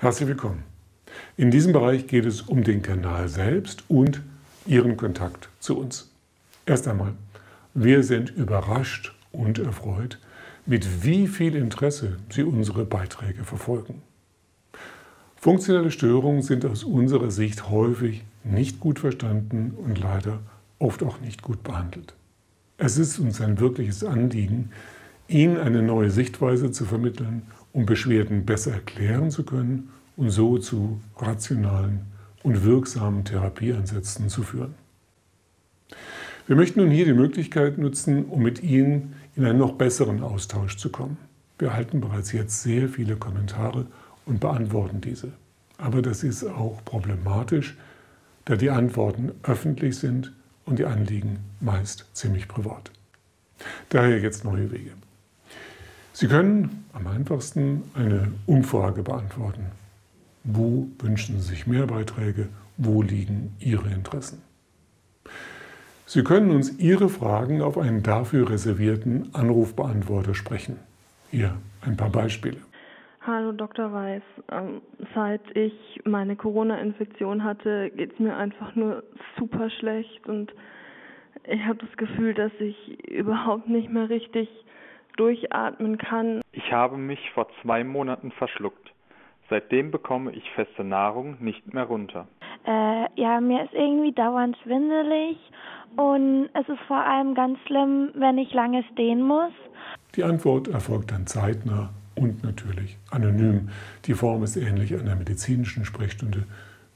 Herzlich willkommen. In diesem Bereich geht es um den Kanal selbst und Ihren Kontakt zu uns. Erst einmal, wir sind überrascht und erfreut, mit wie viel Interesse Sie unsere Beiträge verfolgen. Funktionelle Störungen sind aus unserer Sicht häufig nicht gut verstanden und leider oft auch nicht gut behandelt. Es ist uns ein wirkliches Anliegen, Ihnen eine neue Sichtweise zu vermitteln, um Beschwerden besser erklären zu können und so zu rationalen und wirksamen Therapieansätzen zu führen. Wir möchten nun hier die Möglichkeit nutzen, um mit Ihnen in einen noch besseren Austausch zu kommen. Wir erhalten bereits jetzt sehr viele Kommentare und beantworten diese. Aber das ist auch problematisch, da die Antworten öffentlich sind und die Anliegen meist ziemlich privat. Daher jetzt neue Wege. Sie können am einfachsten eine Umfrage beantworten. Wo wünschen Sie sich mehr Beiträge? Wo liegen Ihre Interessen? Sie können uns Ihre Fragen auf einen dafür reservierten Anrufbeantworter sprechen. Hier ein paar Beispiele. Hallo Dr. Weiß. Ähm, seit ich meine Corona-Infektion hatte, geht es mir einfach nur super schlecht und ich habe das Gefühl, dass ich überhaupt nicht mehr richtig durchatmen kann. Ich habe mich vor zwei Monaten verschluckt. Seitdem bekomme ich feste Nahrung nicht mehr runter. Äh, ja, mir ist irgendwie dauernd schwindelig und es ist vor allem ganz schlimm, wenn ich lange stehen muss. Die Antwort erfolgt dann zeitnah und natürlich anonym. Die Form ist ähnlich einer medizinischen Sprechstunde,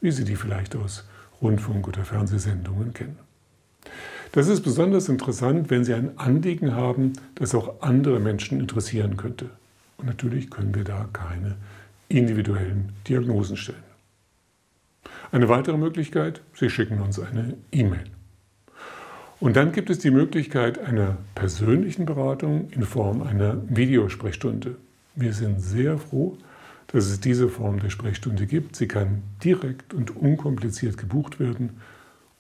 wie Sie die vielleicht aus Rundfunk- oder Fernsehsendungen kennen. Das ist besonders interessant, wenn Sie ein Anliegen haben, das auch andere Menschen interessieren könnte. Und natürlich können wir da keine individuellen Diagnosen stellen. Eine weitere Möglichkeit, Sie schicken uns eine E-Mail. Und dann gibt es die Möglichkeit einer persönlichen Beratung in Form einer Videosprechstunde. Wir sind sehr froh, dass es diese Form der Sprechstunde gibt. Sie kann direkt und unkompliziert gebucht werden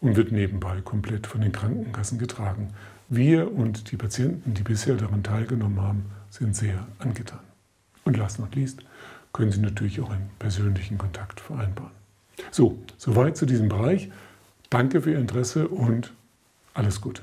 und wird nebenbei komplett von den Krankenkassen getragen. Wir und die Patienten, die bisher daran teilgenommen haben, sind sehr angetan. Und last not least können Sie natürlich auch einen persönlichen Kontakt vereinbaren. So, soweit zu diesem Bereich. Danke für Ihr Interesse und alles Gute.